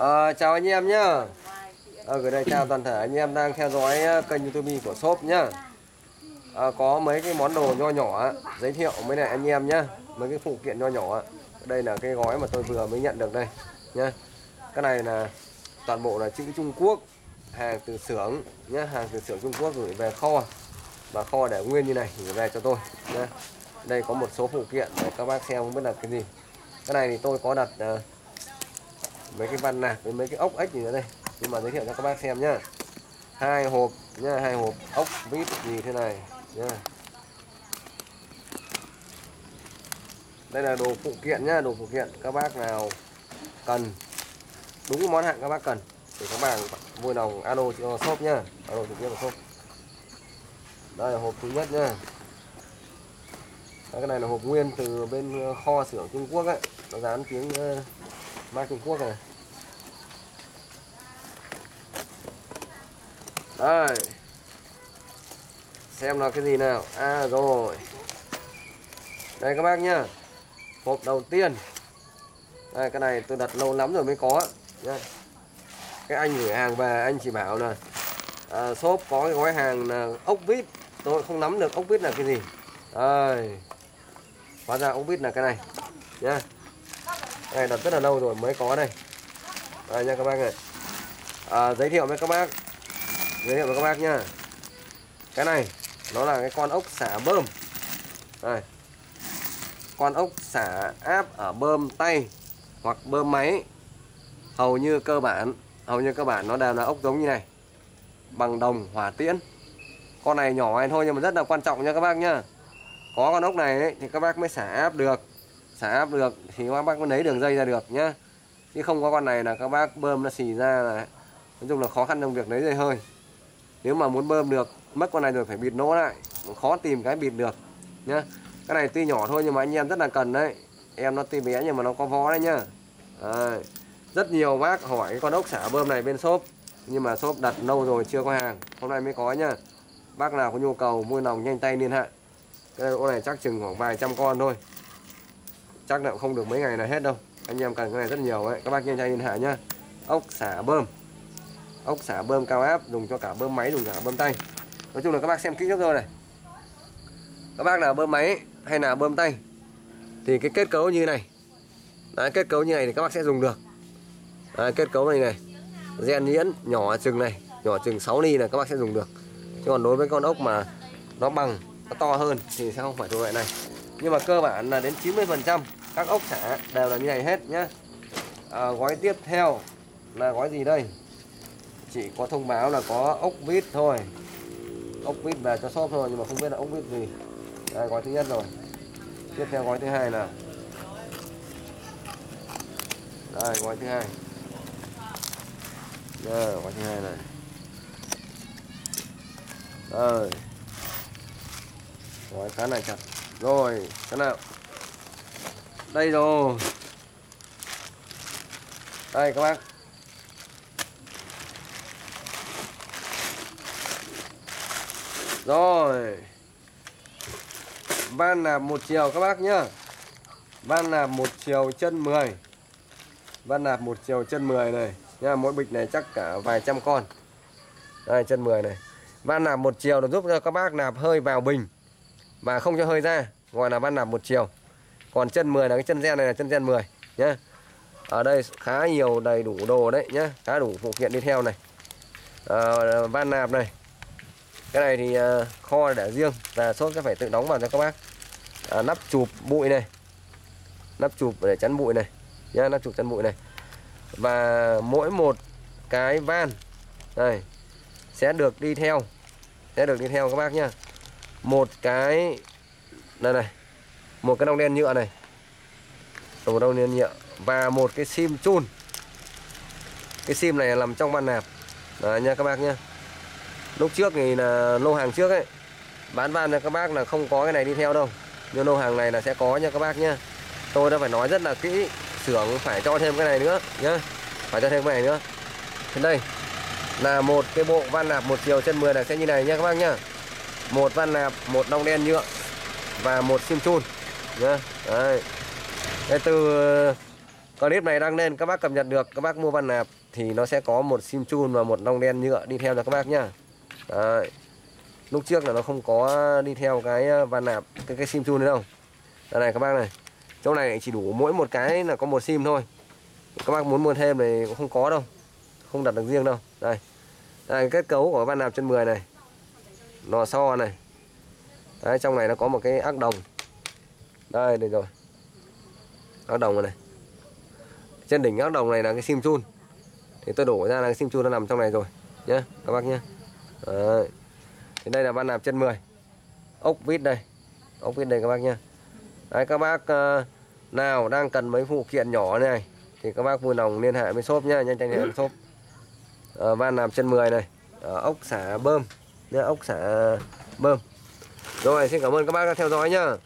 À, chào anh em nhá. Ở gửi đây chào toàn thể anh em đang theo dõi ờ, kênh YouTube của shop nhá. À, có mấy cái món đồ nho nhỏ giới thiệu mới này anh em nhá. Mấy cái phụ kiện nho nhỏ. Đây là cái gói mà tôi vừa mới nhận được đây nhá. Cái này là toàn bộ là chữ Trung Quốc, hàng từ xưởng nhá, hàng từ xưởng Trung Quốc gửi về kho. Và kho để nguyên như này gửi về cho tôi nhá. Đây có một số phụ kiện để các bác xem không biết là cái gì. Cái này thì tôi có đặt uh, mấy cái văn nạc với mấy cái ốc ếch gì nữa đây. Nhưng mà giới thiệu cho các bác xem nhá. Hai hộp nhá, hai hộp ốc vít gì thế này nhá. Đây là đồ phụ kiện nhá, đồ phụ kiện các bác nào cần. Đúng món hàng các bác cần. Thì các bạn vui lòng alo cho shop nhá. Alo trực tiếp vào shop. Đây là hộp thứ nhất nhá. Cái này là hộp nguyên từ bên kho xưởng Trung Quốc ấy. Nó dán tiếng ờ, mai Trung Quốc này. Đây. Xem là cái gì nào. À rồi. Đây các bác nhá. Hộp đầu tiên. Đây cái này tôi đặt lâu lắm rồi mới có. Nhá cái anh gửi hàng về anh chỉ bảo là à, shop có cái gói hàng là ốc vít. Tôi không nắm được ốc vít là cái gì. Đây. Hóa ra ốc vít là cái này. Nhá đây đặt rất là lâu rồi mới có đây. Đây nha các bác này. À, giới thiệu với các bác. Giới thiệu với các bác nha. cái này nó là cái con ốc xả bơm. Đây. Con ốc xả áp ở bơm tay hoặc bơm máy. Hầu như cơ bản hầu như cơ bản nó đều là ốc giống như này. Bằng đồng hỏa tiễn. Con này nhỏ này thôi nhưng mà rất là quan trọng nha các bác nhá có con ốc này ấy, thì các bác mới xả áp được xả áp được thì các bác mới lấy đường dây ra được nhá. Chứ không có con này là các bác bơm nó xì ra là nói chung là khó khăn trong việc lấy dây hơi. Nếu mà muốn bơm được mất con này rồi phải bịt nỗ lại khó tìm cái bịt được nhá. Cái này tuy nhỏ thôi nhưng mà anh em rất là cần đấy. Em nó tuy bé nhưng mà nó có vó đấy nhá. À, rất nhiều bác hỏi cái con ốc xả bơm này bên shop nhưng mà shop đặt lâu rồi chưa có hàng hôm nay mới có nhá. Bác nào có nhu cầu mua lòng nhanh tay liên hệ cái con này chắc chừng khoảng vài trăm con thôi chắc là cũng không được mấy ngày là hết đâu. Anh em cần cái này rất nhiều ấy. Các bác nhanh tay liên hệ nhá. Ốc xả bơm. Ốc xả bơm cao áp dùng cho cả bơm máy dùng cả bơm tay. Nói chung là các bác xem kỹ trước rồi này. Các bác nào bơm máy hay là bơm tay thì cái kết cấu như này. Đấy, kết cấu như này thì các bác sẽ dùng được. Đấy, kết cấu này này. Gen nhuyễn nhỏ chừng này nhỏ chừng 6 ly là các bác sẽ dùng được. Chứ còn đối với con ốc mà nó bằng nó to hơn thì sẽ không phải thuộc loại này. Nhưng mà cơ bản là đến 90 phần trăm các ốc xả đều là như này hết nhá. À, gói tiếp theo là gói gì đây? Chỉ có thông báo là có ốc vít thôi. Ốc vít về cho shop thôi nhưng mà không biết là ốc vít gì. Đây gói thứ nhất rồi. Tiếp theo gói thứ hai là đây gói thứ hai. Đây gói thứ hai này. Đây. Gói khá này chặt. Rồi cái nào? Đây rồi. Đây, các bác. Rồi. Van nạp một chiều, các bác nhá. Van nạp một chiều chân 10 Van nạp một chiều chân 10 này nha Mỗi bịch này chắc cả vài trăm con. Đây, chân 10 này. Van nạp một chiều để giúp cho các bác nạp hơi vào bình Và không cho hơi ra. Gọi là van nạp một chiều. Còn chân 10 là cái chân gen này là chân gen 10 nhá. Ở đây khá nhiều đầy đủ đồ đấy nhá. Khá đủ phụ kiện đi theo này. À, Van nạp này. Cái này thì à, kho để riêng và sốt sẽ phải tự đóng vào cho các bác. À, nắp chụp bụi này. Nắp chụp để chắn bụi này nhá nắp chụp chắn bụi này. Và mỗi một cái van đây sẽ được đi theo sẽ được đi theo các bác nhá. Một cái đây này một cái đồng đen nhựa này. Một đồng đen nhựa và một cái sim chun. Cái sim này nằm trong van nạp. Đấy nha các bác nhá. Lúc trước thì là lô hàng trước ấy. Bán van cho các bác là không có cái này đi theo đâu. Nhưng lô hàng này là sẽ có nha các bác nhá. Tôi đã phải nói rất là kỹ, xưởng phải cho thêm cái này nữa nhá. Phải cho thêm cái này nữa. Thế đây là một cái bộ van nạp một chiều chân 10 là sẽ như này nha các bác nhá. Một van nạp, một nong đen nhựa và một sim chun nhá đấy. Đây, từ ờ, clip này đăng lên các bác cập nhật được các bác mua van nạp thì nó sẽ có một sim chun và một nong đen nhựa đi theo cho các bác nhá. Đấy. lúc trước là nó không có đi theo cái ờ, van nạp cái cái sim chun đấy đâu. Đây này các bác này. Chỗ này chỉ đủ mỗi một cái là có một sim thôi. Các bác muốn mua thêm này cũng không có đâu. Không đặt được riêng đâu. Đây. Đây kết cấu của van nạp chân 10 này. Lò xo này. Đấy, trong này nó có một cái ác đồng đây đây rồi. Áo đồng này, này. Trên đỉnh áo đồng này là cái sim chun. Thì tôi đổ ra là cái sim chun nó nằm trong này rồi nhé các bác nhé Đấy. thì đây là van nạp chân 10 ốc vít đây. Ốc vít đây các bác nhé Đấy, các bác ờ, nào đang cần mấy phụ kiện nhỏ này thì các bác vui lòng liên hệ với shop nhá nhanh nhanh liên hệ với shop. Ờ, van nạp chân 10 này. Ờ, ốc xả bơm. Nhá ốc xả bơm. Rồi xin cảm ơn các bác đã theo dõi nhá.